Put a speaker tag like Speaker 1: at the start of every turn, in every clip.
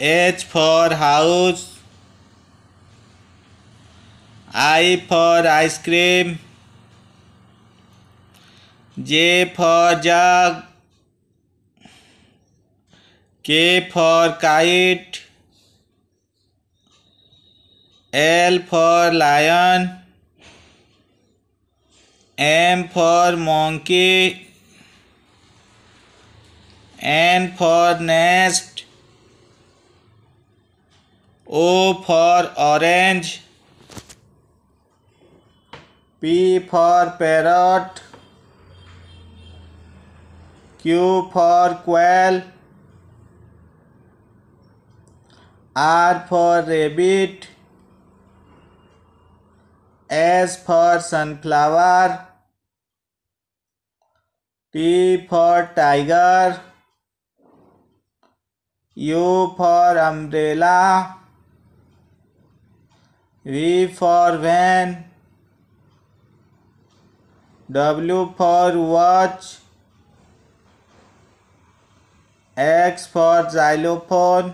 Speaker 1: H for house. I for ice cream. J for jug. K for kite. L for lion. M for monkey. N for nest. O for orange. P for parrot. Q for quail. R for rabbit. S for sunflower. T for tiger. U for umbrella. V for van. W for watch. X for xylophone.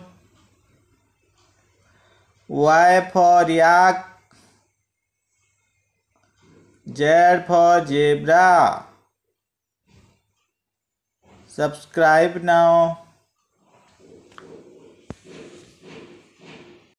Speaker 1: Y for yak. Z for zebra. Subscribe now.